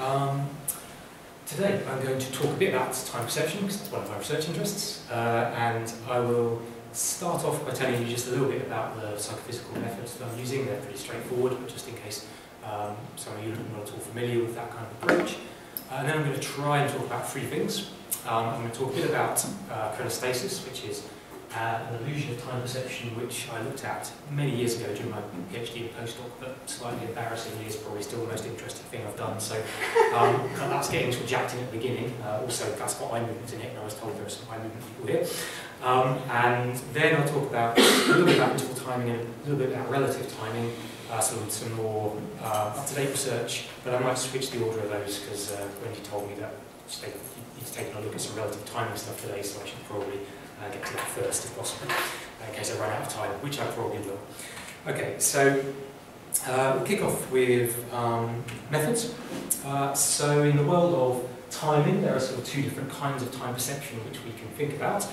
Um, today I'm going to talk a bit about time perception because it's one of my research interests uh, and I will start off by telling you just a little bit about the psychophysical methods that I'm using. They're pretty straightforward but just in case um, some of you are not at all familiar with that kind of approach. Uh, and then I'm going to try and talk about three things. Um, I'm going to talk a bit about uh, chronostasis, which is uh, an illusion of time perception, which I looked at many years ago during my PhD and postdoc, but slightly embarrassingly is probably still the most interesting thing I've done. So um, that's getting sort of jacked in at the beginning. Uh, also, that's got eye movement in it, and I was told there are some eye movement people here. Um, and then I'll talk about a little bit about interval timing and a little bit about relative timing, uh, some, some more uh, up-to-date research, but I might switch the order of those because uh, Wendy told me that he's taken a look at some relative timing stuff today, so I should probably uh, get to that first if possible, in case I run out of time, which I probably will. Okay, so uh, we'll kick off with um, methods. Uh, so in the world of timing, there are sort of two different kinds of time perception which we can think about.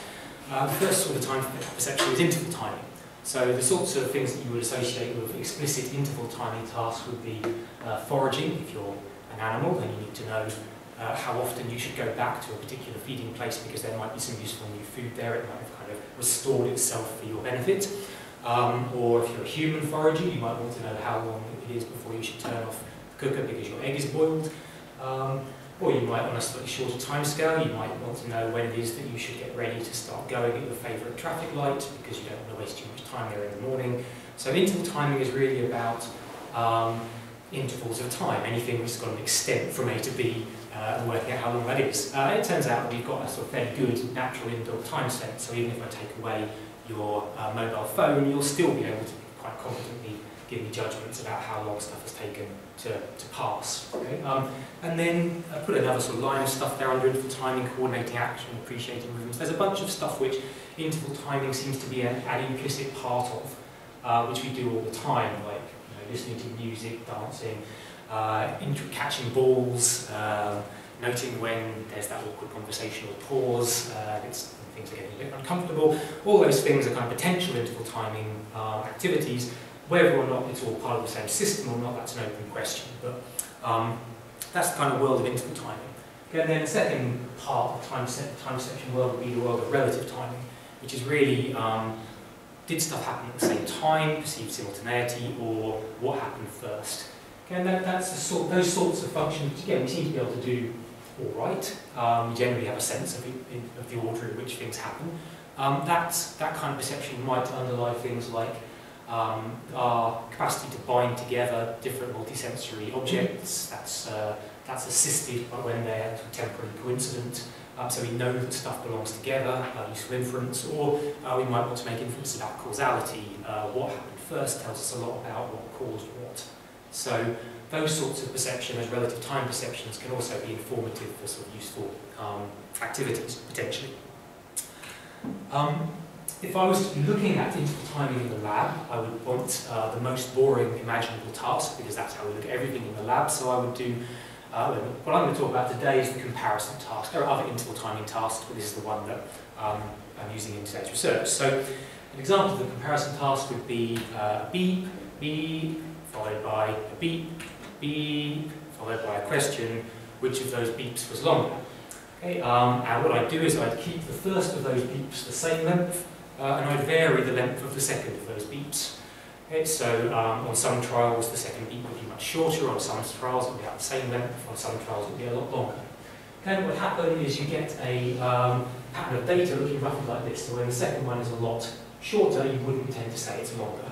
Uh, the first sort of time perception is interval timing. So the sorts of things that you would associate with explicit interval timing tasks would be uh, foraging, if you're an animal, then you need to know uh, how often you should go back to a particular feeding place because there might be some useful new food there, it might have kind of restored itself for your benefit. Um, or if you're a human forager, you might want to know how long it is before you should turn off the cooker because your egg is boiled. Um, or you might, on a slightly shorter time scale, you might want to know when it is that you should get ready to start going at your favourite traffic light because you don't want to waste too much time there in the morning. So interval timing is really about um, intervals of time, anything that's got an extent from A to B uh, working out how long that is. Uh, it turns out we've got a sort of fairly good natural inbuilt time sense, so even if I take away your uh, mobile phone, you'll still be able to quite confidently give me judgments about how long stuff has taken to, to pass. Okay? Um, and then I put another sort of line of stuff there under interval timing, coordinating action, appreciating movements. There's a bunch of stuff which interval timing seems to be an, an implicit part of, uh, which we do all the time, like you know, listening to music, dancing, uh, catching balls, uh, noting when there's that awkward conversational pause, uh, things are getting a bit uncomfortable. All those things are kind of potential interval timing uh, activities. Whether or not it's all part of the same system or not, that's an open question. But um, that's the kind of world of interval timing. And then the second part of the time, time section world would be the world of relative timing, which is really um, did stuff happen at the same time, perceived simultaneity, or what happened first? And that, that's the sort, those sorts of functions, again, we seem to be able to do all right. Um, we generally have a sense of, in, of the order in which things happen. Um, that's, that kind of perception might underlie things like um, our capacity to bind together different multisensory objects. That's, uh, that's assisted by when they're temporally coincident. Um, so we know that stuff belongs together, uh, useful inference, or uh, we might want to make inference about causality. Uh, what happened first tells us a lot about what caused. So those sorts of perception, those relative time perceptions, can also be informative for sort of useful um, activities, potentially. Um, if I was looking at interval timing in the lab, I would want uh, the most boring imaginable task, because that's how we look at everything in the lab, so I would do uh, what I'm going to talk about today is the comparison task. There are other interval timing tasks, but this is the one that um, I'm using in today's research. So an example of the comparison task would be uh, beep, beep, followed by a beep, beep, followed by a question, which of those beeps was longer. Okay, um, and what I'd do is I'd keep the first of those beeps the same length, uh, and I'd vary the length of the second of those beeps. Okay, so um, on some trials the second beep would be much shorter, on some trials it would be about the same length, on some trials it would be a lot longer. Then what would happen is you get a um, pattern of data looking roughly like this, so when the second one is a lot shorter, you wouldn't tend to say it's longer.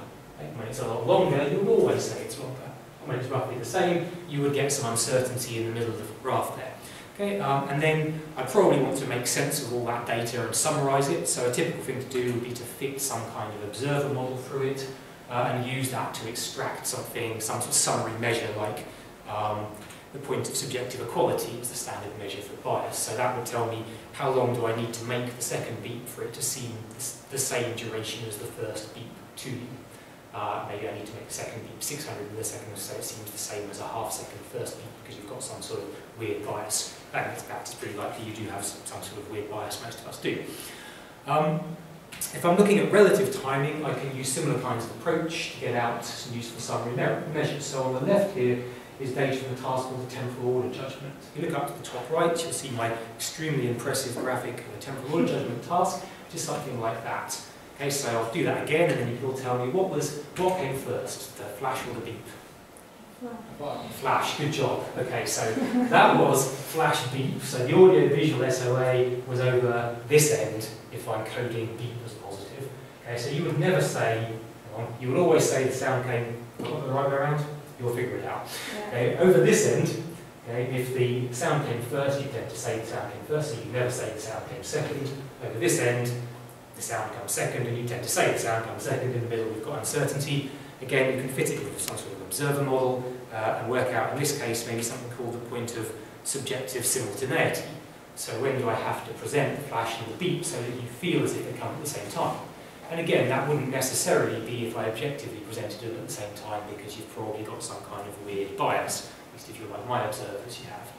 When it's a lot longer, you would always say it's longer. When it's roughly the same, you would get some uncertainty in the middle of the graph there. Okay, um, and then I probably want to make sense of all that data and summarize it. So a typical thing to do would be to fit some kind of observer model through it uh, and use that to extract something, some sort of summary measure like um, the point of subjective equality is the standard measure for bias. So that would tell me how long do I need to make the second beep for it to seem the same duration as the first beep to you. Uh, maybe I need to make second beep 600 milliseconds so it seems the same as a half second first beep because you've got some sort of weird bias. And in fact, it's pretty likely you do have some, some sort of weird bias, most of us do. Um, if I'm looking at relative timing, I can use similar kinds of approach to get out some useful summary measures. So on the left here is data from the task called the temporal order judgment. If you look up to the top right, you'll see my extremely impressive graphic of a temporal order judgment task, just something like that. Okay, so I'll do that again, and then you can all tell me what was what came first, the flash or the beep. Flash, flash. good job. Okay, so that was flash beep. So the audio visual SOA was over this end if I'm coding beep as positive. Okay, so you would never say, you would always say the sound came the right way around. You'll figure it out. Okay, over this end, okay, if the sound came first, you tend to say the sound came first, so you never say the sound came second. Over this end, the sound comes second, and you tend to say the sound comes second. In the middle, we've got uncertainty. Again, you can fit it with some sort of observer model uh, and work out, in this case, maybe something called the point of subjective simultaneity. So when do I have to present the flash and the beep so that you feel as if they come at the same time? And again, that wouldn't necessarily be if I objectively presented them at the same time because you've probably got some kind of weird bias, at least if you're like my observers, you have.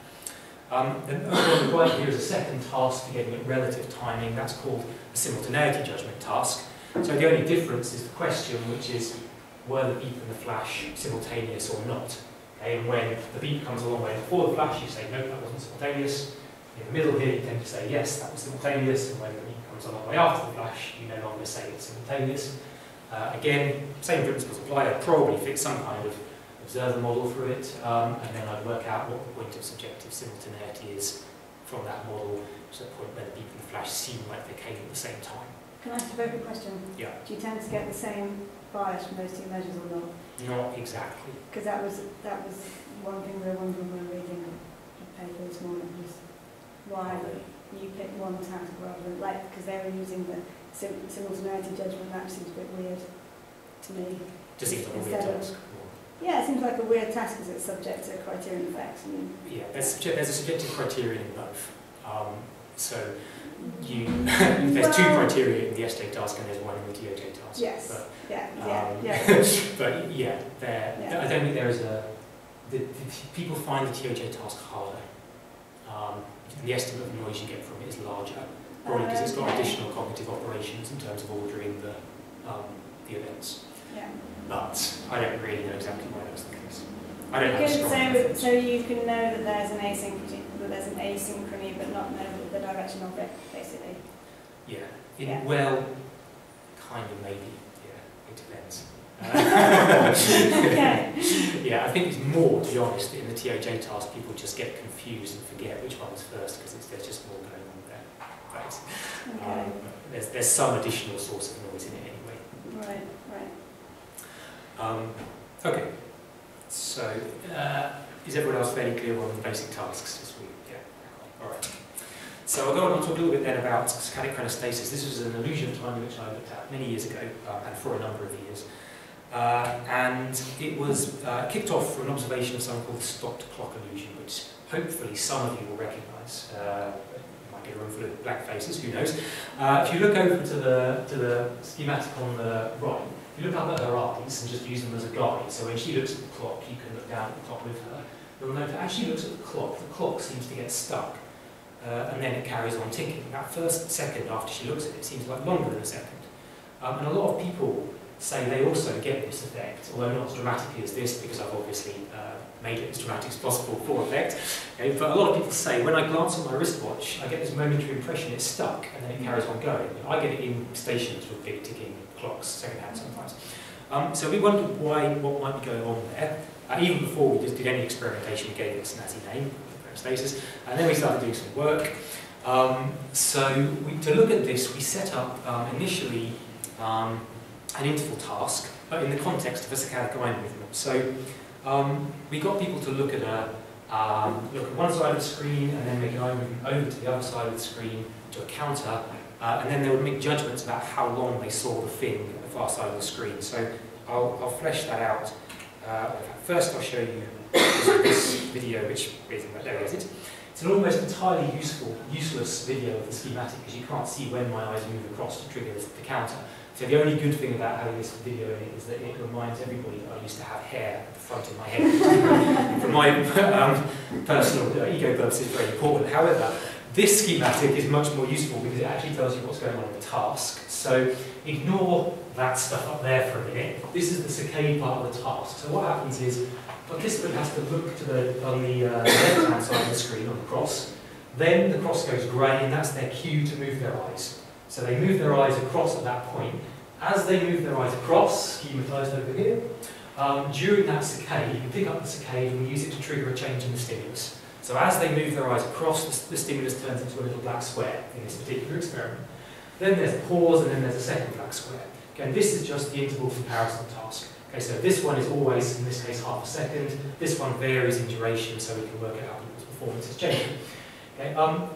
Um, and on the right here is a second task for getting at relative timing. That's called a simultaneity judgment task. So the only difference is the question, which is were the beep and the flash simultaneous or not? Okay, and when the beep comes a long way before the flash, you say, no, that wasn't simultaneous. In the middle here, you tend to say, yes, that was simultaneous. And when the beep comes a long way after the flash, you no longer say it's simultaneous. Uh, again, same principles apply. I'd probably fit some kind of observer model through it, um, and then I'd work out what the point of subjective simultaneity is from that model to the point where the beep and the flash seem like they came at the same time. Can I ask a very quick question? Yeah. Do you tend to get the same bias from those two measures or not? Not exactly. Because that was that was one thing we were wondering when reading the paper this morning was why you picked one task rather than like because they were using the sim simultaneity judgment. That seems a bit weird to me. Just seems like a weird task. Yeah, it seems like a weird task because it's subject to criterion effects. And Yeah, there's, there's a subjective criterion in both. Um, so you, there's two criteria in the SJ task and there's one in the TOJ task. yes, But, yeah, um, yeah, yeah. but yeah, there, Yeah. I don't think there is a, the, the, people find the TOJ task harder. Um, the estimate of noise you get from it is larger, probably because it's got Okay. additional cognitive operations in terms of ordering the, um, the events. yeah. But I don't really know exactly why that's the case. I don't have so, preference. so you can know that there's an asynchrony, that there's an asynchrony, but not know the direction of it, basically. Yeah. In, Yeah. Well, kind of maybe. Yeah, it depends. Okay. yeah, I think it's more, to be honest, in the TOJ task, people just get confused and forget which one's first because there's just more going on there. Right. Okay. Um, there's, there's some additional source of noise in it anyway. Right. Um, okay. So, uh, is everyone else fairly clear on the basic tasks week? Yeah. All right. So I'll go on and talk a little bit then about saccadic chronostasis. This was an illusion time which I looked at many years ago uh, and for a number of years. Uh, and it was uh, kicked off from an observation of something called the stopped clock illusion, which hopefully some of you will recognise. Uh, might be a room full of black faces, who knows. Uh, if you look over to the, to the schematic on the look up at her eyes and just use them as a guide, so when she looks at the clock, you can look down at the clock with her, you'll note that as she looks at the clock, the clock seems to get stuck. Uh, and then it carries on ticking. That first second after she looks at it seems like longer than a second. Um, and a lot of people say they also get this effect, although not as dramatically as this, because I've obviously uh, made it as dramatic as possible for effect. Okay, but a lot of people say when I glance at my wristwatch, I get this momentary impression it's stuck, and then it carries on going. I get it in stations with big ticking clocks, secondhand sometimes. Um, so we wondered why, what might be going on there. Uh, even before we just did any experimentation, we gave it a snazzy name, stasis, and then we started doing some work. Um, so we, to look at this, we set up um, initially um, an interval task, but in the context of a saccadic eye movement. So um, we got people to look at a um, look at one side of the screen and then make an eye movement over to the other side of the screen to a counter, uh, and then they would make judgments about how long they saw the thing at the far side of the screen. So I'll, I'll flesh that out. Uh, first, I'll show you this video, which is there is it. It's an almost entirely useful, useless video of the schematic because you can't see when my eyes move across to trigger the counter. So the only good thing about having this video is that it reminds everybody that I used to have hair at the front of my head. For my um, personal uh, ego purposes, very important. However, This schematic is much more useful because it actually tells you what's going on in the task. So ignore that stuff up there for a minute. This is the saccade part of the task. So what happens is participant has to look to the, on the uh, left-hand side of the screen on the cross. Then the cross goes grey and that's their cue to move their eyes. So they move their eyes across at that point. As they move their eyes across, schematised over here, um, during that saccade, you can pick up the saccade and use it to trigger a change in the stimulus. So as they move their eyes across, the, the stimulus turns into a little black square in this particular experiment. Then there's a pause and then there's a second black square. Again, this is just the interval comparison task. Okay, so this one is always, in this case, half a second. This one varies in duration, so we can work out how people's performance is changing. Okay, um,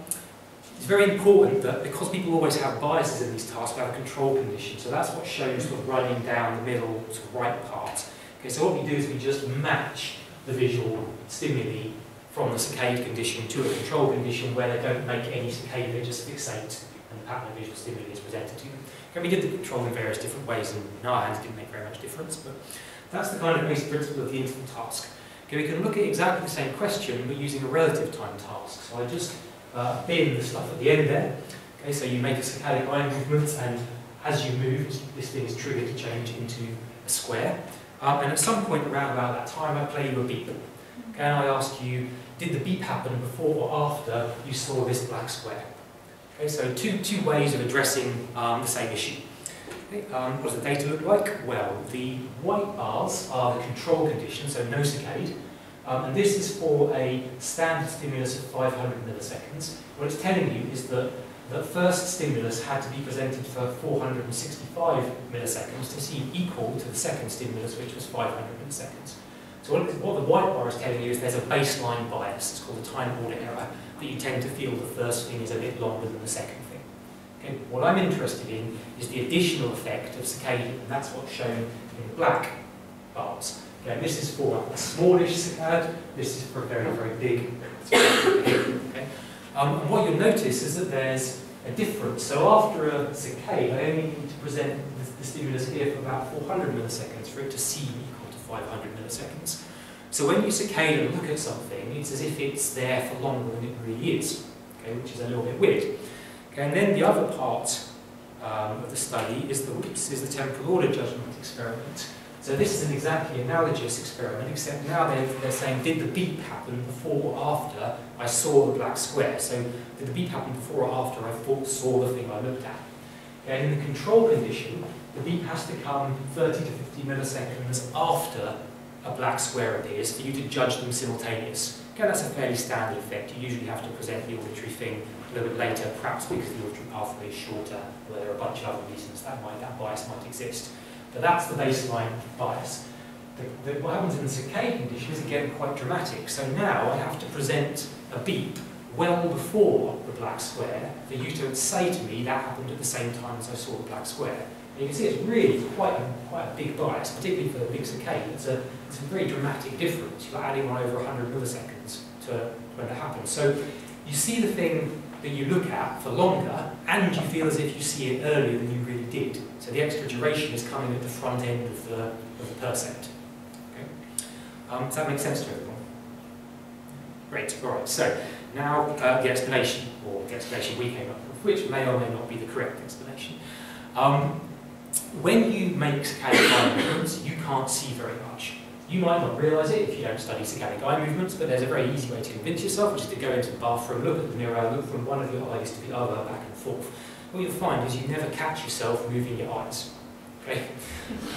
it's very important that because people always have biases in these tasks, we have a control condition. So that's what's shown sort of running down the middle of right part. Okay, so what we do is we just match the visual stimuli from the saccade condition to a control condition where they don't make any saccade, they just fixate and the pattern of visual stimuli is presented to them. And we did the control in various different ways and in our hands didn't make very much difference, but that's the kind of basic principle of the interval task. Okay, we can look at exactly the same question but using a relative time task. So I just uh, bin the stuff at the end there. Okay, so you make a saccadic eye movement and as you move, this thing is triggered to change into a square. Um, and at some point around about that time, I play you a beep. And I ask you, did the beep happen before or after you saw this black square? Okay, so two, two ways of addressing um, the same issue. Okay, um, what does the data look like? Well, the white bars are the control condition, so no saccade. Um, and this is for a standard stimulus of 500 milliseconds. What it's telling you is that the first stimulus had to be presented for 465 milliseconds to seem equal to the second stimulus, which was 500 milliseconds. So what, what the white bar is telling you is there's a baseline bias, it's called a time order error, that you tend to feel the first thing is a bit longer than the second thing. Okay, what I'm interested in is the additional effect of saccade, and that's what's shown in the black bars. Okay, this is for a smallish saccade, this is for a very, very big. okay? Um, and what you'll notice is that there's a difference. So after a saccade, I only need to present the, the stimulus here for about 400 milliseconds for it to see 500 milliseconds. So when you and look at something, it's as if it's there for longer than it really is, okay, which is a little bit weird. Okay, and then the other part um, of the study is the, is the temporal order judgment experiment. So this is an exactly analogous experiment, except now they're, they're saying, did the beep happen before or after I saw the black square? So did the beep happen before or after I thought, saw the thing I looked at? Okay, in the control condition, the beep has to come 30 to 50 milliseconds after a black square appears for you to judge them simultaneous. Okay, that's a fairly standard effect. You usually have to present the auditory thing a little bit later, perhaps because the auditory pathway is shorter, or there are a bunch of other reasons that might that bias might exist. But that's the baseline bias. The, the, what happens in the saccade condition is again quite dramatic. So now I have to present a beep well before the black square for you to say to me that happened at the same time as I saw the black square. And you can see it's really quite a, quite a big bias, particularly for the big saccade. It's a, it's a very dramatic difference. You're adding on over 100 milliseconds to when it happens. So you see the thing that you look at for longer, and you feel as if you see it earlier than you really did. So the extra duration is coming at the front end of the, of the percept. Okay? Um, does that make sense to everyone? Great, all right. So now uh, the explanation, or the explanation we came up with, which may or may not be the correct explanation. Um, when you make saccadic eye movements, you can't see very much. You might not realise it if you don't study saccadic eye movements, but there's a very easy way to convince yourself, which is to go into the bathroom, look at the mirror, look from one of your eyes to the other, back and forth. What you'll find is you never catch yourself moving your eyes. Okay?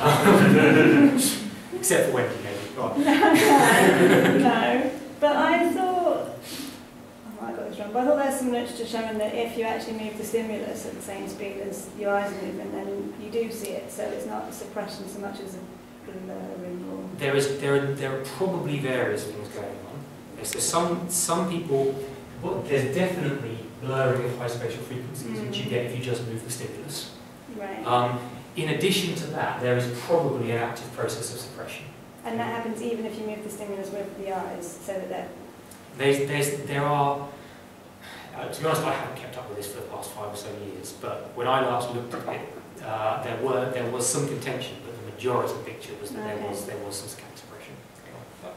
Um, except for when you maybe. no, no, but I thought, I got this wrong, but I thought there's some literature showing that if you actually move the stimulus at the same speed as your eyes moving, then you do see it, so it's not a suppression so much as a blurring or... There, is, there, are, there are probably various things going on. So some, some people, well, there's definitely blurring of high spatial frequencies, mm. which you get if you just move the stimulus. Right. Um, in addition to that, there is probably an active process of suppression. And that happens even if you move the stimulus with the eyes, so that they're... There's, there's, there are, uh, to be honest, I haven't kept up with this for the past five or so years, but when I last looked at it, uh, there, were, there was some contention, but the majority picture was that okay. there was, there was some scan suppression.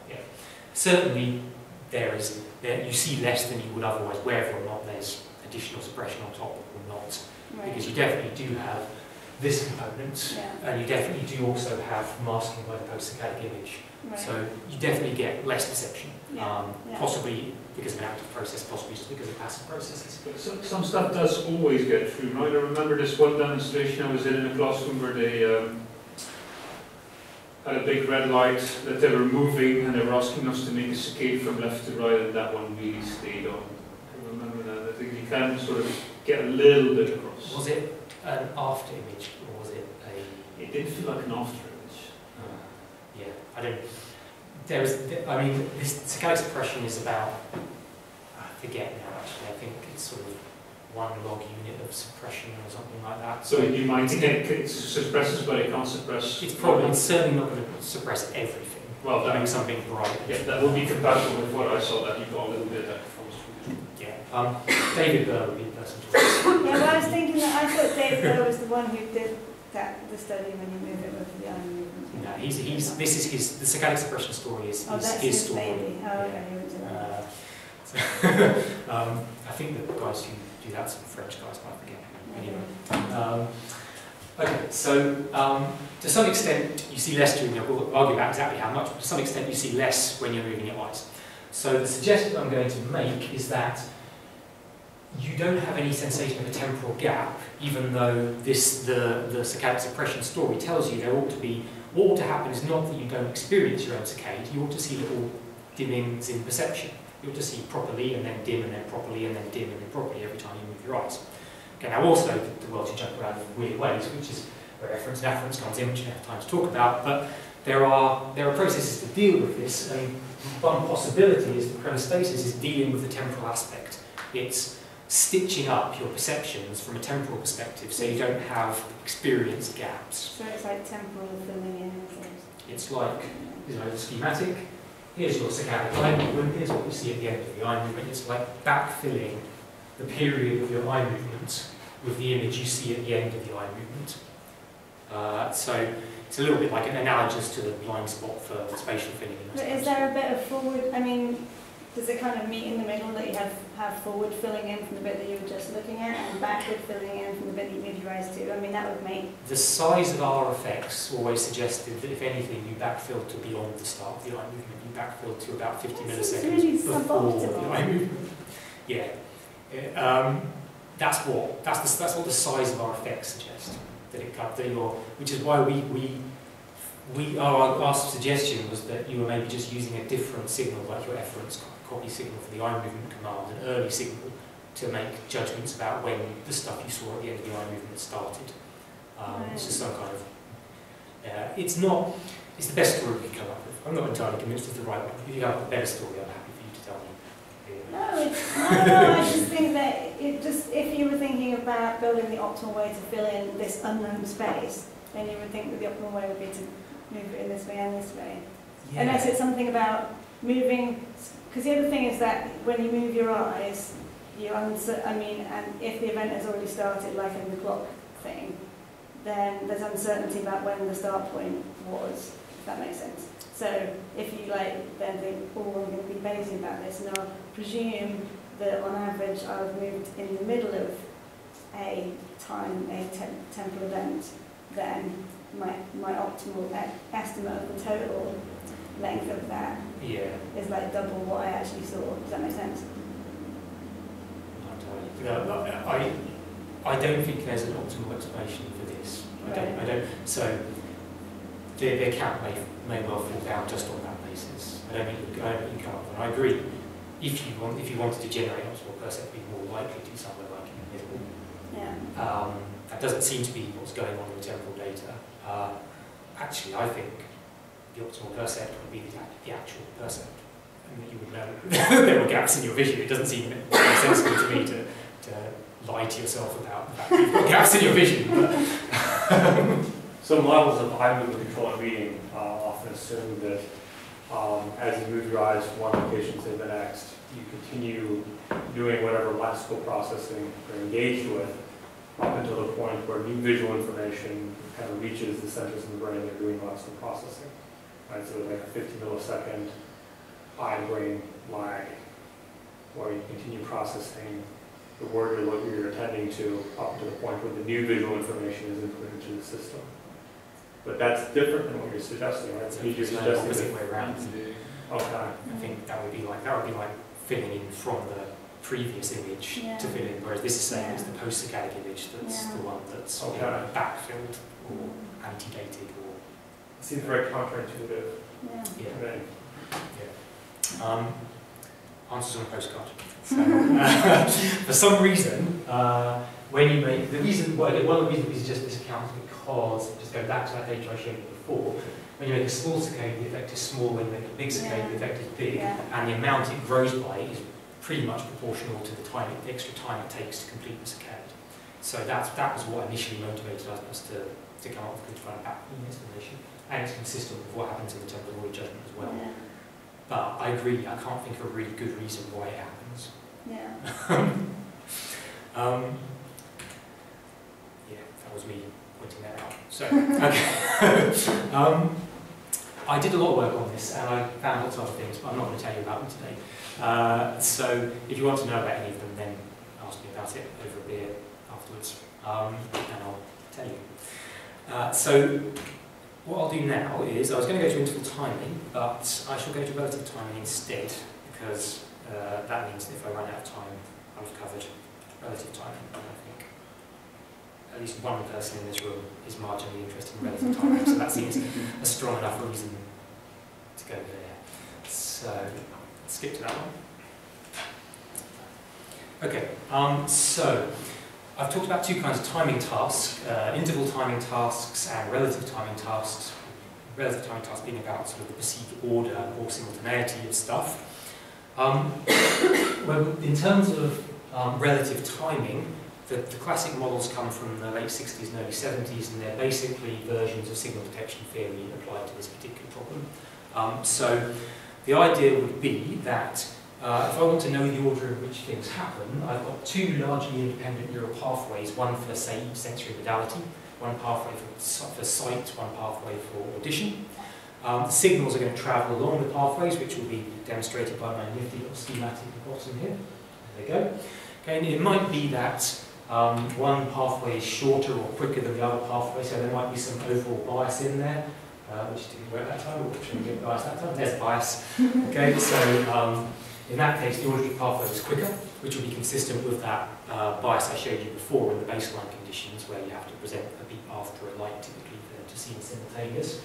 Yeah. Certainly, there is there, you see less than you would otherwise, whether or not there's additional suppression on top or not, Right. because you definitely do have this component, Yeah, and you definitely do also have masking by the post-saccadic image. right. So you definitely get less perception, Yeah, um, yeah. possibly because of an active process, possibly just because of passive processes. But some, some stuff does always get through, right? I remember this one demonstration I was in in a classroom where they um, had a big red light that they were moving and they were asking us to make a saccade from left to right and that one really stayed on. I remember that. I think you can sort of get a little bit across. Was it an after image or was it a? It did feel like an after image. Uh, yeah, I don't. There is. I mean, this saccadic suppression is about. I forget now. Actually, I think it's sort of one log unit of suppression or something like that. So you might think it suppresses, but it can't suppress. It's probably it's certainly not going to suppress everything. Well, Doing that, something bright. yeah, that would be compatible with what I saw, that you got a little bit of that falls through. Yeah. Um, David Burr would be the person to. Yeah, well, I was thinking that, I thought David Lowe was the one who did that, the study when you move it with the eye movement. No, he's, he's, this is his, the saccadic suppression story is, Oh, is his his story. baby. Oh, okay, he was in that. Uh, so, um, I think the guys who do that, some French guys, might forget. Anyway. Um, okay, so um, to some extent you see less during we'll argue about exactly how much, but to some extent you see less when you're moving your eyes. So the suggestion I'm going to make is that you don't have any sensation of a temporal gap, even though this the, the saccadic suppression story tells you there ought to be, what ought to happen is not that you don't experience your own saccade, you ought to see little dimmings in perception. You ought to see properly and then dim and then properly and then dim and then properly every time you move your eyes. Okay, now also the, the world can jump around in weird ways, which is where efference and afference comes in, which we don't have time to talk about, but there are, there are processes to deal with this, and one possibility is that chronostasis is dealing with the temporal aspect. It's stitching up your perceptions from a temporal perspective so you don't have experience gaps. So it's like temporal filling in. It's like, you know, the schematic, here's your saccadic eye movement, here's what you see at the end of the eye movement. It's like backfilling the period of your eye movement with the image you see at the end of the eye movement. Uh, so it's a little bit like an analogous to the blind spot for spatial filling. in, But is there a bit of forward, I mean, does it kind of meet in the middle that you have, have forward filling in from the bit that you were just looking at and backward filling in from the bit that you moved your eyes to? I mean, that would make, The size of our effects always suggested that if anything, you backfill to beyond the start of the eye movement. You backfill to about 50 That milliseconds really before the eye movement. Yeah. Uh, Um, that's what that's the, that's what the size of our effects suggest that it cut that you're, which is why we we we our, our suggestion was that you were maybe just using a different signal like your efference copy signal for the eye movement command, an early signal to make judgments about when the stuff you saw at the end of the eye movement started. Um, It's just some kind of. Uh, it's not. It's the best story we could come up with. I'm not entirely convinced it's the right one. If you have a better story, I'm happy for you to tell me. no, it's, no, no, I just think that it just, if you were thinking about building the optimal way to fill in this unknown space, then you would think that the optimal way would be to move it in this way and this way. Unless it's something about moving, because the other thing is that when you move your eyes, you uncer- I mean, and if the event has already started, like in the clock thing, then there's uncertainty about when the start point was, if that makes sense. So if you like then think, oh, I'm going to be lazy about this, and I'll presume that on average I've moved in the middle of a time, a tem- temporal event, then my, my optimal e- estimate of the total length of that Yeah. is like double what I actually saw. Does that make sense? No, I, I don't think there's an optimal explanation for this. I don't, I don't, so the, the account may, may well fall down just on that basis. I don't think you, I don't think you with, and I agree, if you want, if you wanted to generate optimal percept, you'd be more likely to somewhere like in the middle. Yeah. Um, that doesn't seem to be what's going on in the temporal data. Uh, actually, I think the optimal percept would be the, the actual percept, and that you would know there were gaps in your vision. It doesn't seem sensible to me to, to lie to yourself about the fact gaps in your vision. Some models of eye movement control reading uh, often assume that um, as you move your eyes from one location to the next, you continue doing whatever lexical processing you're engaged with up until the point where new visual information kind of reaches the centers in the brain that are doing lexical processing. Right, so like a 50 millisecond eye-brain lag, where you continue processing the word you're looking, you're attending to, up to the point where the new visual information is input into the system. But that's different than what you're suggesting, right? So You're it's the suggesting opposite that- way around. Mm-hmm. Okay, I think that would be like, that would be like filling in from the previous image Yeah. to fill in, whereas this is saying it's the post-saccadic image that's Yeah. the one that's you Okay. know, backfilled or mm. antedated or, it seems very counterintuitive Yeah. to yeah. me. Um, answers on a postcard. So, uh, for some reason, uh, when you make, the reason, well, one of the reasons we suggest this account is because, just going back to that data I showed you before, when you make a small saccade, the effect is small, when you make a big saccade, Yeah. the effect is big, Yeah. and the amount it grows by is pretty much proportional to the time, the extra time it takes to complete the saccade. So that's, that was what initially motivated us, us to, to come up with a good background explanation, and it's consistent with what happens in the temporal order judgment as well. Yeah. But I agree, I can't think of a really good reason why it happens. Yeah. um, yeah, that was me pointing that out. So, okay. um, I did a lot of work on this and I found lots of other things, but I'm not going to tell you about them today. Uh, so, if you want to know about any of them, then ask me about it over a beer afterwards, um, and I'll tell you. Uh, so, what I'll do now is, I was going to go to interval timing, but I shall go to relative timing instead, because uh, that means that if I run out of time, I've covered relative timing, I think at least one person in this room is marginally interested in relative timing, so that seems a strong enough reason to go there. So, skip to that one. Okay, um, so I've talked about two kinds of timing tasks, uh, interval timing tasks and relative timing tasks. Relative timing tasks being about sort of the perceived order or simultaneity of stuff. Um, in terms of um, relative timing, the, the classic models come from the late 60s and early 70s, and they're basically versions of signal detection theory applied to this particular problem. Um, so the idea would be that uh, if I want to know the order in which things happen, I've got two largely independent neural pathways, one for, say, sensory modality, one pathway for, for sight, one pathway for audition. Um, signals are going to travel along the pathways, which will be demonstrated by my nifty little schematic at the bottom here. There they go. Okay, and it might be that um, one pathway is shorter or quicker than the other pathway, so there might be some overall bias in there, uh, which didn't work that time, or shouldn't get bias that time. There's bias. Okay, so um, in that case, the auditory pathway is quicker, which will be consistent with that uh, bias I showed you before in the baseline conditions, where you have to present a beat after a light, typically, for them to seem simultaneous.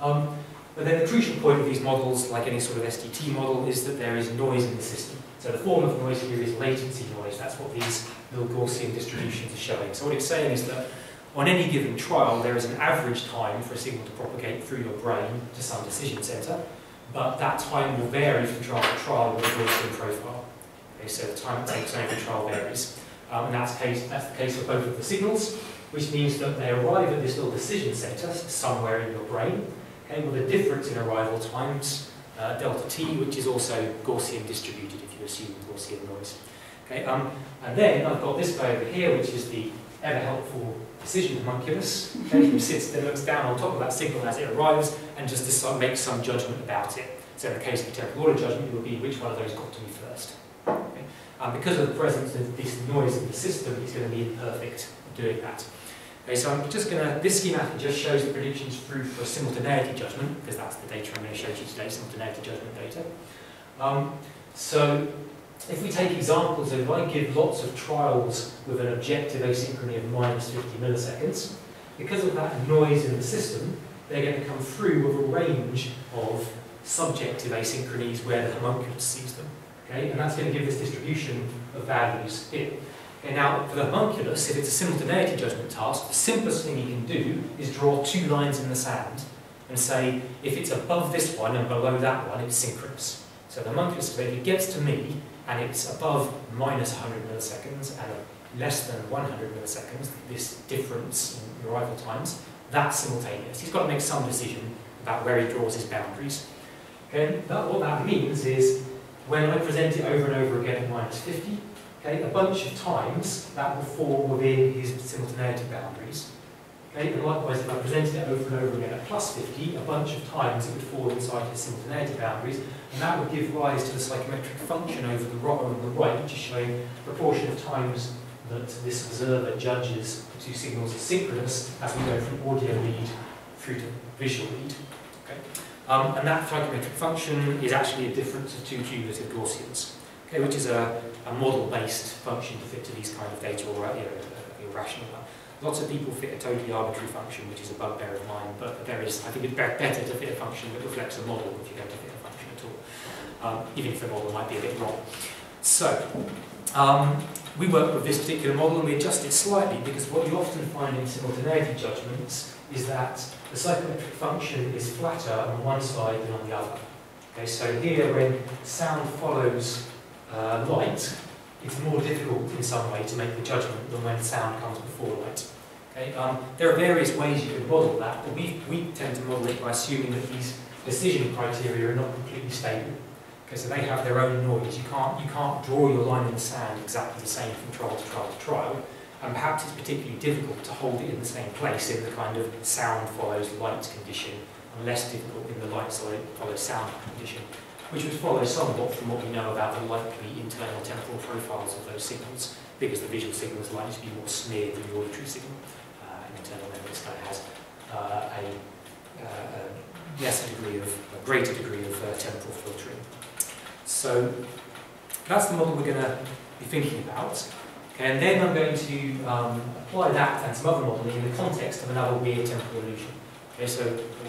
Um, but then the crucial point of these models, like any sort of SDT model, is that there is noise in the system. So the form of noise here is latency noise. That's what these little Gaussian distributions are showing. So what it's saying is that on any given trial, there is an average time for a signal to propagate through your brain to some decision center, but that time will vary from trial to trial with a Gaussian profile. Okay, so the time it takes on every trial varies. Um, and that's, case, that's the case for both of the signals, which means that they arrive at this little decision center somewhere in your brain, okay, with a difference in arrival times, uh, delta t, which is also Gaussian distributed if you assume Gaussian noise. Okay, um, and then I've got this guy over here, which is the ever helpful decision homunculus, okay, who sits there, looks down on top of that signal as it arrives, and just decide, makes some judgment about it. So in the case of temporal order judgment, it would be which one of those got to me first. Okay? Um, because of the presence of this noise in the system, it's going to be imperfect doing that. Okay, so I'm just going to, this schematic just shows the predictions through for simultaneity judgment, because that's the data I'm going to show you today, simultaneity judgment data. Um, so if we take examples, if I give lots of trials with an objective asynchrony of minus 50 milliseconds, because of that noise in the system, they're going to come through with a range of subjective asynchronies where the homunculus sees them. Okay, and that's going to give this distribution of values here. Okay, now, for the homunculus, if it's a simultaneity judgment task, the simplest thing you can do is draw two lines in the sand and say, if it's above this one and below that one, it's synchronous. So the homunculus, if it gets to me and it's above minus 100 milliseconds and less than 100 milliseconds, this difference in arrival times, that's simultaneous. He's got to make some decision about where he draws his boundaries. Okay, that, what that means is when I present it over and over again at minus 50, okay, a bunch of times that will fall within his simultaneity boundaries. Okay, and likewise, if I presented it over and over again at plus 50, a bunch of times it would fall inside his simultaneity boundaries, and that would give rise to the psychometric function over the row on the right, which is showing proportion of times that this observer judges the two signals as synchronous as we go from audio lead through to visual lead. Okay? Um, and that psychometric function is actually a difference of two cumulative Gaussians, okay, which is a, a model-based function to fit to these kind of data or you know, irrational one. Lots of people fit a totally arbitrary function, which is a bugbear of mine, but there is, I think it's better to fit a function that reflects a model if you're going to fit a function at all, um, even if the model might be a bit wrong. So, um, we work with this particular model and we adjust it slightly because what you often find in simultaneity judgments is that the psychometric function is flatter on one side than on the other. Okay, so here when sound follows uh, light, it's more difficult in some way to make the judgment than when sound comes before light. Okay, um, there are various ways you can model that, but we, we tend to model it by assuming that these decision criteria are not completely stable. Okay, so they have their own noise. You can't, you can't draw your line in the sand exactly the same from trial to trial to trial, and perhaps it's particularly difficult to hold it in the same place in the kind of sound follows light condition, and less difficult in the light follows sound condition which would follow somewhat from what we know about the likely internal temporal profiles of those signals, because the visual signal is likely to be more smeared than the auditory signal. Uh, an internal memory kind of has uh, a, uh, a lesser degree of, a greater degree of uh, temporal filtering. So that's the model we're going to be thinking about. Okay, and then I'm going to um, apply that and some other modelling in the context of another weird temporal illusion. Okay, so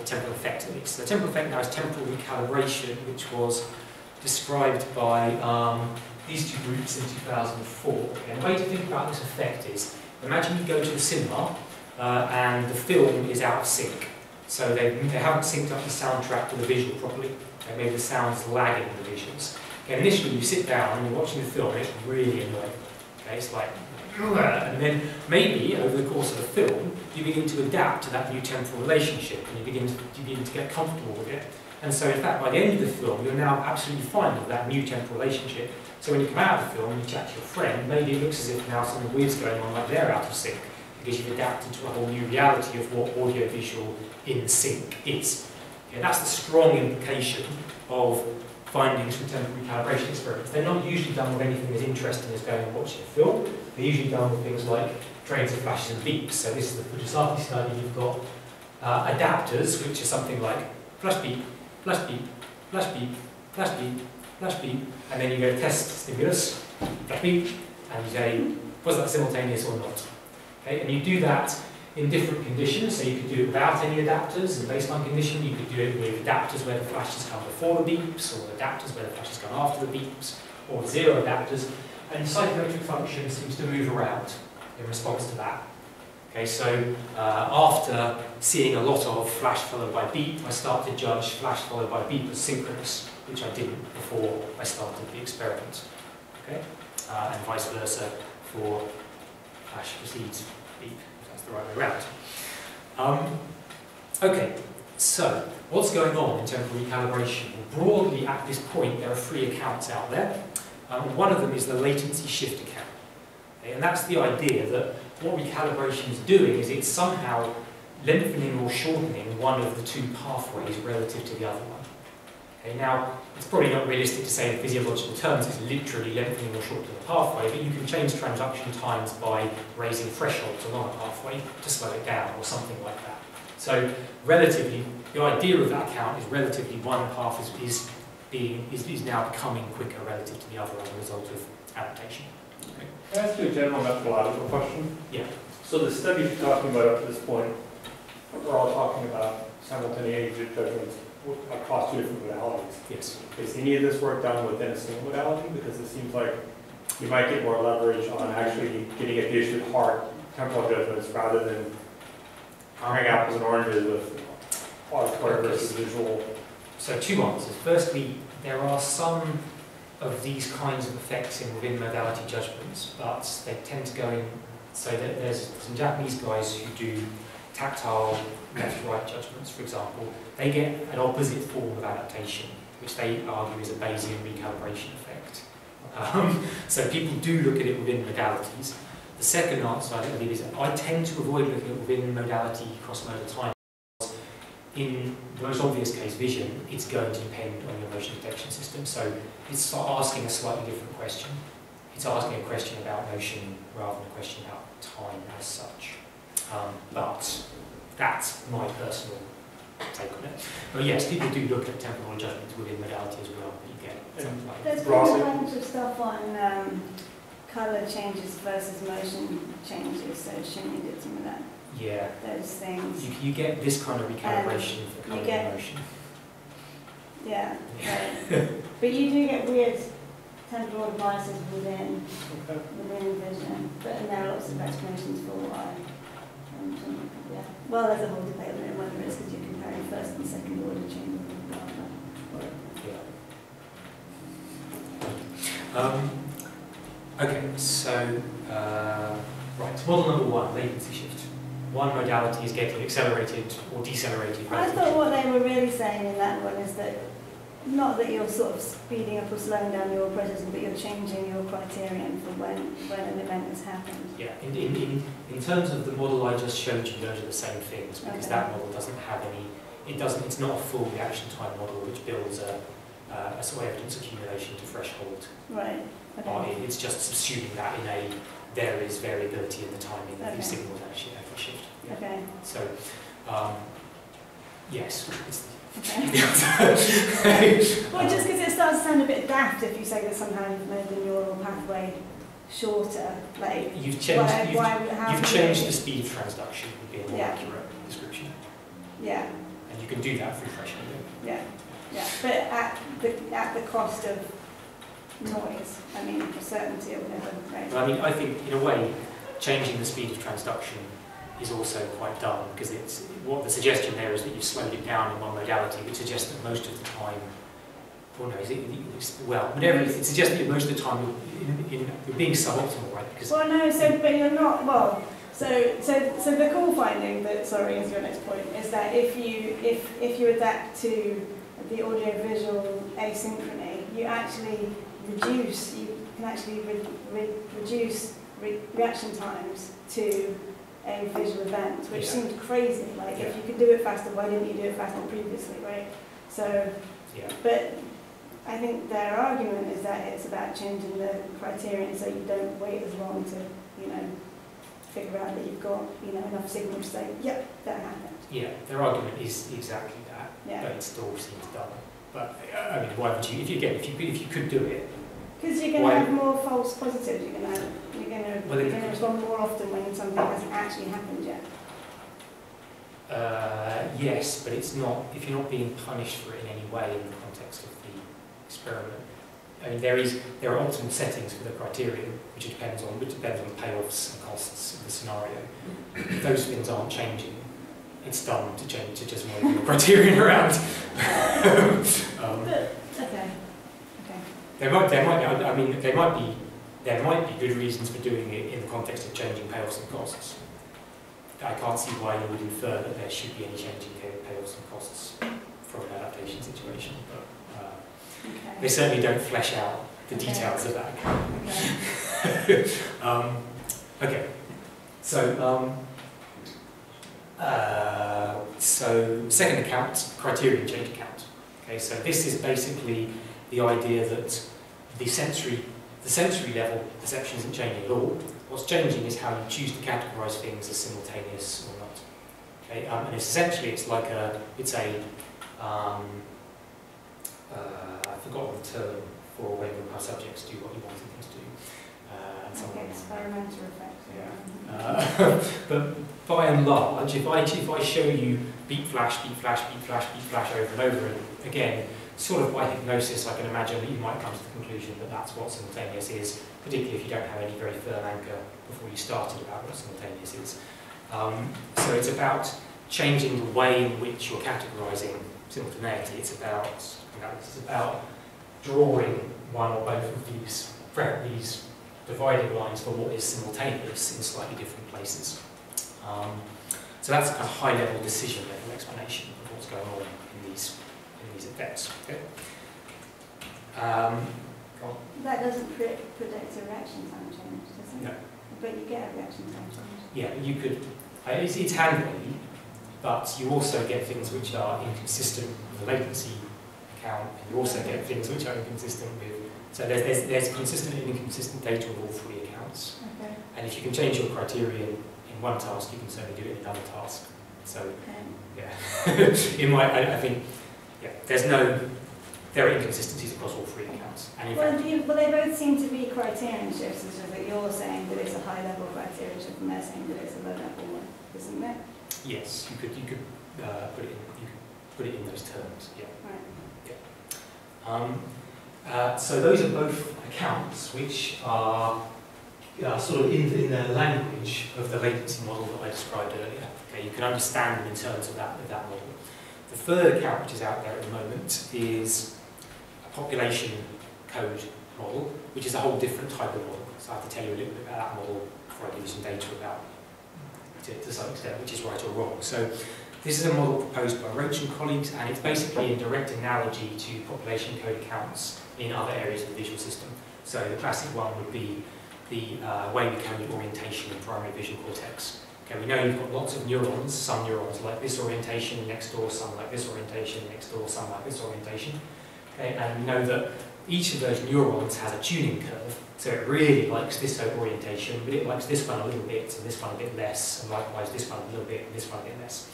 temporal effect at least. The temporal effect now is temporal recalibration, which was described by um, these two groups in 2004. Okay, and the way to think about this effect is, imagine you go to the cinema uh, and the film is out of sync. So they, they haven't synced up the soundtrack to the visual properly. Okay, maybe the sound's lagging the visuals. Okay, initially you sit down and you're watching the film and it's really annoying. Okay, it's like and then maybe over the course of the film, you begin to adapt to that new temporal relationship and you begin to, you begin to get comfortable with it. And so, in fact, by the end of the film, you're now absolutely fine with that new temporal relationship. So when you come out of the film and you chat to your friend, maybe it looks as if now something weird's going on, like they're out of sync, because you've adapted to a whole new reality of what audiovisual in sync is. Okay, that's the strong implication of findings from temporal calibration experiments. They're not usually done with anything as interesting as going and watching a film. They're usually done with things like trains and flashes and beeps. So this is the Fujisaki study. You've got uh, adapters, which are something like flash beep, flash beep, flash beep, flash beep, flash beep, and then you go test stimulus, flash beep, and you say, was that simultaneous or not? Okay, and you do that in different conditions. So you could do it without any adapters in baseline condition. You could do it with adapters where the flashes come before the beeps, or adapters where the flashes come after the beeps, or zero adapters. And psychometric function seems to move around in response to that. Okay, so uh, after seeing a lot of flash followed by beep, I start to judge flash followed by beep as synchronous, which I didn't before I started the experiment. Okay, uh, and vice versa for flash precedes beep the right way around. Um, okay, so what's going on in terms of recalibration? Well, broadly, at this point, there are three accounts out there. Um, one of them is the latency shift account. Okay, and that's the idea that what recalibration is doing is it's somehow lengthening or shortening one of the two pathways relative to the other one. Okay, now, it's probably not realistic to say in physiological terms it's literally lengthening or shortening the pathway, but you can change transduction times by raising thresholds along a pathway to slow it down or something like that. So relatively, the idea of that count is relatively one path is, is, being, is, is now becoming quicker relative to the other as a result of adaptation. Okay. Can I ask you a general methodological question? Yeah. So the studies you're talking about up to this point, we're all talking about simultaneity judgments across two different modalities. Yes. Is any of this work done within a single modality? Because it seems like you might get more leverage on actually getting a dish with hard temporal judgments rather than comparing apples and oranges with auditory versus visual. So two answers. Firstly, there are some of these kinds of effects in within modality judgments, but they tend to go in, so there's some Japanese guys who do tactile left-right judgments, for example, they get an opposite form of adaptation, which they argue is a Bayesian recalibration effect. Um, so people do look at it within modalities. The second answer I believe is I tend to avoid looking at within modality cross-modal time. In the most obvious case, vision, it's going to depend on your motion detection system. So it's asking a slightly different question. It's asking a question about motion rather than a question about time as such. Um, but that's my personal take on it. But yes, people do look at temporal adjustments within modality as well. You get something like There's been a bunch of stuff on um, colour changes versus motion changes, so shouldn't you do some of that, yeah. those things? You, you get this kind of recalibration for colour get- and motion. Yeah, Yeah. right. but you do get weird temporal devices within, Okay. within vision, but and there are lots of explanations for why. Yeah. Well, there's a whole debate on it, whether it's because you're comparing first and second order changes. blah, blah, blah. Yeah. Um, okay, so, uh, right, model number one, latency shift. One modality is getting accelerated or decelerated. I thought what they were really saying in that one is that not that you're sort of speeding up or slowing down your processing, but you're changing your criterion for when, when an event has happened. Yeah, in, in, in, in terms of the model I just showed you, those are the same things because Okay. that model doesn't have any, it doesn't, it's not a full reaction time model which builds a, uh, a sort of evidence accumulation to threshold. Right, okay. it- it's just subsuming that in a, there is variability in the timing of these signals actually after shift. Yeah. Okay, So, um, yes, it's okay. Well, just because it starts to sound a bit daft if you say that somehow you've made the neural pathway shorter, like, You've changed, why, you've, why, you've changed the speed of transduction would be a more Yeah. accurate description. Yeah, And you can do that through thresholding. yeah, yeah, but at the, at the cost of noise, I mean, for certainty or whatever, right? But I mean, I think in a way, changing the speed of transduction is also quite dumb because it's what the suggestion there is that you've slowed it down in one modality, which suggests that most of the time, or no, it's, well, whatever it suggests that most of the time you're, in, in, you're being suboptimal, right? Because Well, no, so, but you're not, well, so, so, so the cool finding that, sorry, is your next point, is that if you, if, if you adapt to the audio-visual asynchrony, you actually reduce, you can actually re, re, reduce re, reaction times to a visual event, which Yeah. seemed crazy, like, if you could do it faster, why didn't you do it faster previously, right? So, yeah, but I think their argument is that it's about changing the criterion so you don't wait as long to, you know, figure out that you've got, you know, enough signal to say, yep, that happened. yeah, their argument is exactly that, yeah. but it still seems dumb. But uh, I mean, why would you? If you again, if you could- if you could do it, Because you're going to have more false positives. You're going to to Well, it- going to respond more often when something hasn't actually happened yet. Uh, yes, but it's not, if you're not being punished for it in any way in the context of the experiment. I mean, there is, there are optimal settings for the criterion, which it depends on, which depends on the payoffs and costs of the scenario. If those things aren't changing, it's dumb to change, to just move the criterion around. um, okay, okay, there might, there might I mean, there might be, there might be good reasons for doing it in the context of changing payoffs and costs. I can't see why you would infer that there should be any change in payoffs and costs from an adaptation situation, but uh, they certainly don't flesh out the Okay. details of that. okay. um, okay, so um, uh, so second account, criterion change account. Okay, so this is basically the idea that the sensory the sensory level perception isn't changing at all. What's changing is how you choose to categorize things as simultaneous or not. Okay, um, and it's essentially it's like a it's a um, uh, I've forgotten the term for when our subjects do what you wanted them to do. Uh, someone- experimental effect. yeah. Uh, but by and large, if I, if I show you beat flash, beat flash, beat flash, beat flash over and over again, sort of by hypnosis, I can imagine that you might come to the conclusion that that's what simultaneous is, particularly if you don't have any very firm anchor before you started about what simultaneous is. Um, so it's about changing the way in which you're categorizing simultaneity. It's about, it's about drawing one or both of these, these dividing lines for what is simultaneous in slightly different places. Um, so that's a high-level decision-level explanation of what's going on events. Okay. Um. That doesn't pre- predict a reaction time change, does it? No. But you get a reaction time change. Yeah, you could, it's, it's handy, but you also get things which are inconsistent with the latency account, and you also get things which are inconsistent with, so there's, there's, there's consistent and inconsistent data of all three accounts. Okay. And if you can change your criterion in one task, you can certainly do it in another task. So, Okay. yeah, in my, I, I think, yeah, there's no, there are inconsistencies across all three accounts. And Well, fact, you, well, they both seem to be criterion shifts, it's just that you're saying that it's a high level criterion shift and they're saying that it's a low level one, isn't it? yes, you could, you could uh, put it in, you could put it in those terms, yeah. Right. Um, uh, so those are both accounts which are uh, sort of in, in the language of the latency model that I described earlier. Okay, you can understand them in terms of that, of that model. The third account which is out there at the moment is a population code model, which is a whole different type of model. So I have to tell you a little bit about that model before I give you some data about to, to some extent, which is right or wrong. So this is a model proposed by Roach and colleagues, and it's basically a direct analogy to population code accounts in other areas of the visual system. So the classic one would be the uh, way we code orientation in primary visual cortex. Okay, we know you've got lots of neurons, some neurons like this orientation next door, some like this orientation next door, some like this orientation. Okay, and we know that each of those neurons has a tuning curve, so it really likes this orientation, but it likes this one a little bit, and this one a bit less, and likewise this one a little bit, and this one a bit less.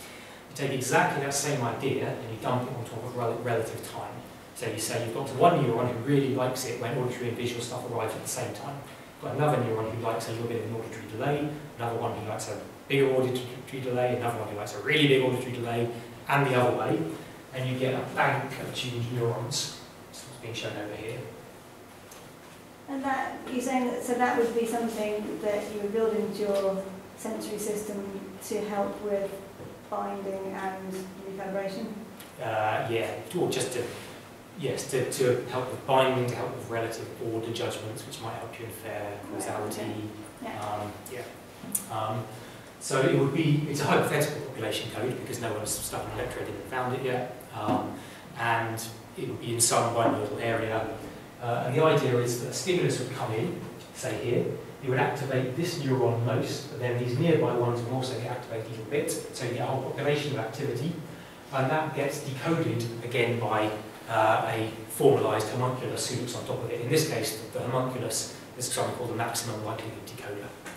You take exactly that same idea and you dump it on top of rel relative time. So you say you've got one neuron who really likes it when auditory and visual stuff arrive at the same time. Got another neuron who likes a little bit of an auditory delay, another one who likes a bigger auditory delay, another one who likes a really big auditory delay, and the other way. And you get a bank of tuned neurons. What's being shown over here. And that, you're saying that, so that would be something that you would build into your sensory system to help with binding and recalibration? Uh, yeah, or just to, yes, to, to help with binding, to help with relative order judgments, which might help you infer causality. Yeah. Um, yeah. Um, so it would be, it's a hypothetical population code because no one's stuck an electrode in and found it yet. Um, and it would be in some binaural area. Uh, and the idea is that a stimulus would come in, say here, it would activate this neuron most, but then these nearby ones would also get activated a little bit, so you get a whole population of activity, and that gets decoded again by uh, a formalised homunculus who looks on top of it. In this case, the homunculus is something called the maximum likelihood decoder.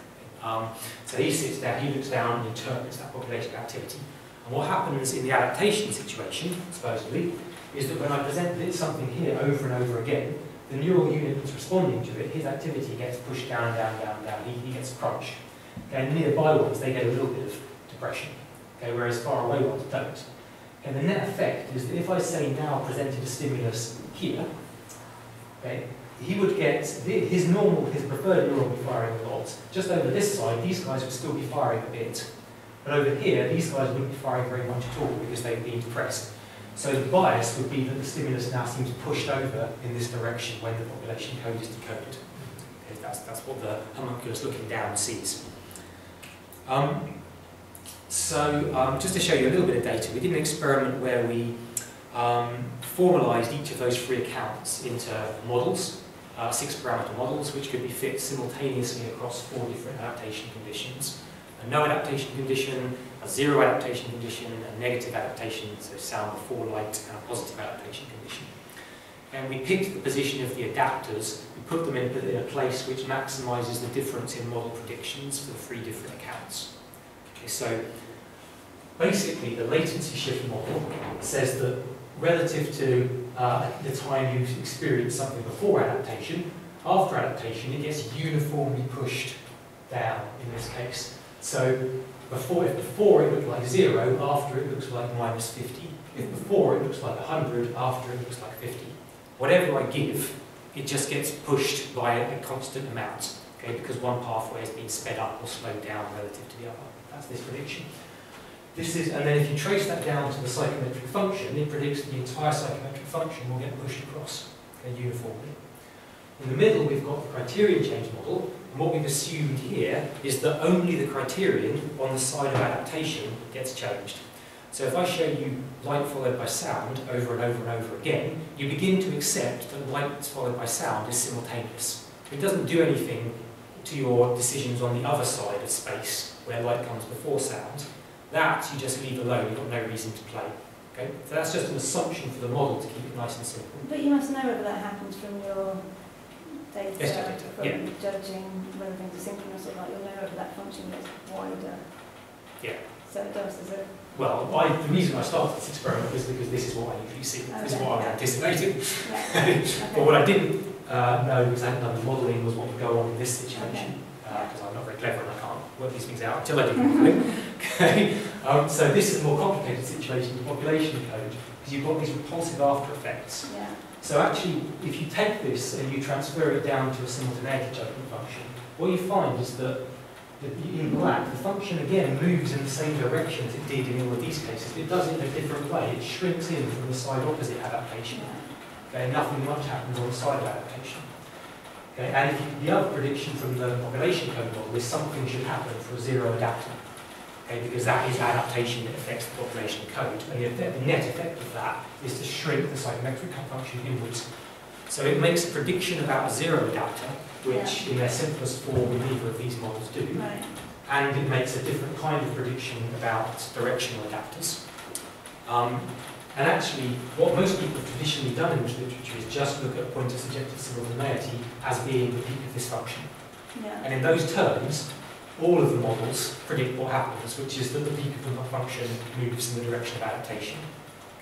Um, so he sits there, he looks down and interprets that population activity. And what happens in the adaptation situation, supposedly, is that when I present this, something here over and over again, the neural unit that's responding to it, his activity gets pushed down, down, down, down. He, he gets a crunch. Okay, and nearby ones, they get a little bit of depression. Okay, whereas far away ones don't. And the net effect is that if I say now presented a stimulus here, okay, he would get his normal, his preferred neuron be firing a lot. Just over this side, these guys would still be firing a bit. But over here, these guys wouldn't be firing very much at all because they'd be depressed. So the bias would be that the stimulus now seems pushed over in this direction when the population code is decoded. Okay, that's, that's what the homunculus looking down sees. Um, so um, just to show you a little bit of data, we did an experiment where we um, formalized each of those three accounts into models, uh, six parameter models, which could be fit simultaneously across four different adaptation conditions. A no adaptation condition, a zero adaptation condition, a negative adaptation, so sound before light, and a positive adaptation condition. And we picked the position of the adapters, we put them in, a place which maximizes the difference in model predictions for the three different accounts. Okay, so basically the latency shift model says that relative to uh, the time you experience something before adaptation, after adaptation it gets uniformly pushed down in this case. So before, if before it looked like zero, after it looks like minus 50. If before it looks like 100, after it looks like 50. Whatever I give, it just gets pushed by a, a constant amount, okay, because one pathway has been sped up or slowed down relative to the other. That's this prediction. This is, and then if you trace that down to the psychometric function, it predicts the entire psychometric function will get pushed across okay, uniformly. In the middle, we've got the criterion change model, and what we've assumed here is that only the criterion on the side of adaptation gets changed. So if I show you light followed by sound over and over and over again, you begin to accept that light followed by sound is simultaneous. It doesn't do anything to your decisions on the other side of space, where light comes before sound, that you just leave alone, you've got no reason to play. Okay? So that's just an assumption for the model to keep it nice and simple. But you must know whether that happens from your data, Yes, data, from yeah. judging whether things are synchronous or not. You'll know whether that function is wider. Yeah. So it does, is it? Well, I, the reason I started this experiment was because this is what I usually see, this is what I'm yeah. anticipating. Yeah. But what I didn't uh, know, because I hadn't done the modelling, was what would go on in this situation. Okay. Because I'm not very clever and I can't work these things out until I do the modelling. Okay. Um, so this is a more complicated situation with population code, because you've got these repulsive after effects. Yeah. So actually, if you take this and you transfer it down to a simultaneity judgment function, what you find is that in black, the function again moves in the same direction as it did in all of these cases. It does it in a different way. It shrinks in from the side opposite adaptation. Okay, nothing much happens on the side of adaptation. Okay, and if you, the other prediction from the population code model is something should happen for a zero adapter. Okay, because that is adaptation that affects the population code, and the, effect, the net effect of that is to shrink the psychometric function inwards. So it makes a prediction about a zero adapter, which in their simplest form neither of these models do, Right. and it makes a different kind of prediction about directional adapters. Um, and actually, what most people have traditionally done in this literature is just look at point of subjective simultaneity as being the peak of this function. Yeah. And in those terms, all of the models predict what happens, which is that the peak of the function moves in the direction of adaptation.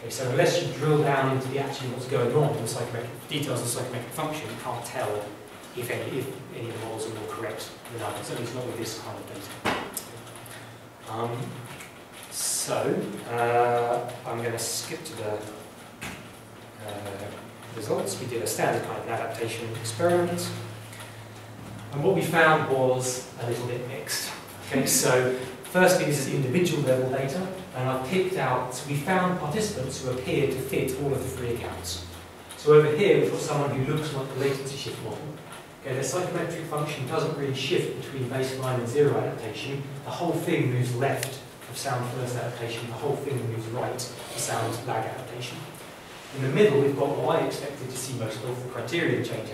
Okay, so unless you drill down into the actually what's going on in the psychometric details of the psychometric function, you can't tell if any, if any of the models are more correct than others, at least not with this kind of data. Um, so, uh, I'm going to skip to the uh, results. We did a standard kind of adaptation experiment. And what we found was a little bit mixed. Okay, so firstly, this is individual level data, and I've picked out, we found participants who appeared to fit all of the three accounts. So over here, we've got someone who looks like the latency shift model. Okay, their psychometric function doesn't really shift between baseline and zero adaptation. The whole thing moves left of sound first adaptation, the whole thing moves right of sound lag adaptation. In the middle, we've got what I expected to see most of, the criterion change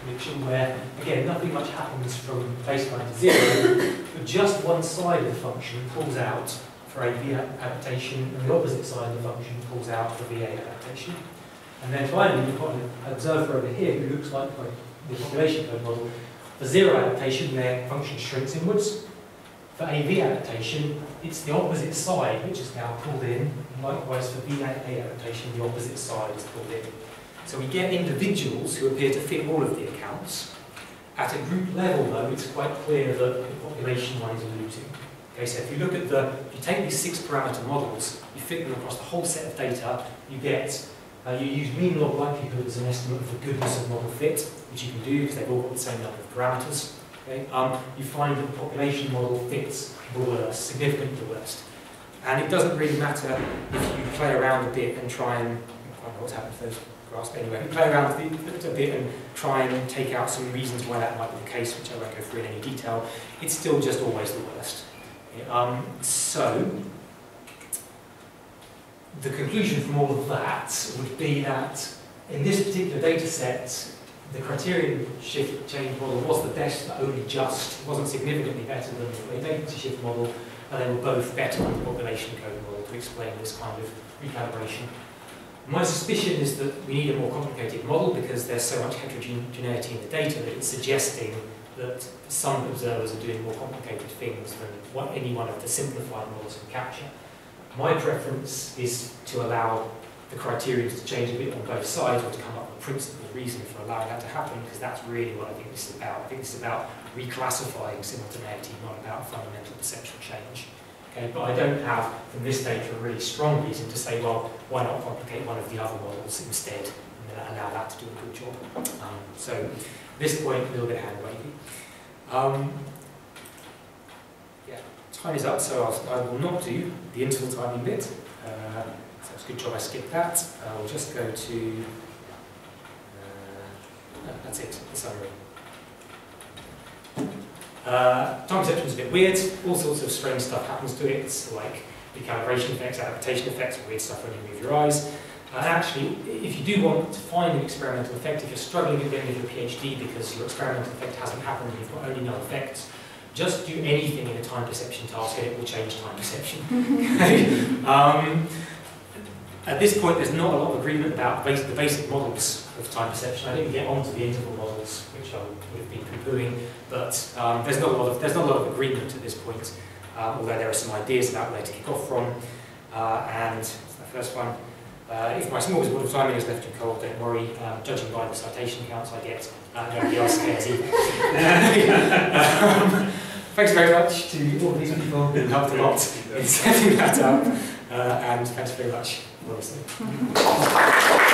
prediction, where, again, nothing much happens from baseline to zero, but just one side of the function pulls out for AV adaptation, and the opposite side of the function pulls out for VA adaptation. And then finally, we've got an observer over here who looks like like the population code model. For zero adaptation, their function shrinks inwards. For AV adaptation, it's the opposite side which is now pulled in. Likewise, for VA adaptation, the opposite side is pulled in. So we get individuals who appear to fit all of the accounts. At a group level, though, it's quite clear that the population one is losing. Okay, so if you look at the, if you take these six parameter models, you fit them across the whole set of data, you get, uh, you use mean log likelihood as an estimate of the goodness of model fit, which you can do because they've all got the same number of parameters. Okay, um, you find that the population model fits the worst, significantly the worst. And it doesn't really matter if you play around a bit and try and, I don't know what's happened to those but anyway, you play around with it a bit and try and take out some reasons why that might be the case, which I won't go through in any detail, it's still just always the worst. Um, so, the conclusion from all of that would be that in this particular data set, the criterion shift change model was the best, but only just. It wasn't significantly better than the latency shift model, and they were both better than the population code model to explain this kind of recalibration. My suspicion is that we need a more complicated model because there's so much heterogeneity in the data that it's suggesting that some observers are doing more complicated things than what any one of the simplified models can capture. My preference is to allow the criteria to change a bit on both sides or to come up with a principled reason for allowing that to happen because that's really what I think this is about. I think this is about reclassifying simultaneity, not about fundamental perceptual change. Okay, but I don't have, from this data, a really strong reason to say, well, why not complicate one of the other models instead and allow that to do a good job. Um, so this point, a little bit hand wavy. Um, yeah, time is up, so I'll, I will not do the interval timing bit. Uh, so it's a good job I skipped that. I'll just go to, uh, that's it, the summary. Uh, time perception is a bit weird. All sorts of strange stuff happens to it, like recalibration effects, adaptation effects, weird stuff when you move your eyes. And actually, if you do want to find an experimental effect, if you're struggling at the end of your PhD because your experimental effect hasn't happened and you've got only no effects, just do anything in a time perception task and it will change time perception. Um, at this point, there's not a lot of agreement about the basic models of time perception. I didn't get onto the interval models, which I would have been poo-pooing, but um, there's not a lot of there's not a lot of agreement at this point. Um, although there are some ideas about where to kick off from. Uh, and the first one, uh, if my smorgasbord of timing is left too cold, don't worry. Um, judging by the citation counts I get, uh, nobody else cares either. um, thanks very much to all these people who helped a lot in setting that up. Uh, and thanks very much for listening.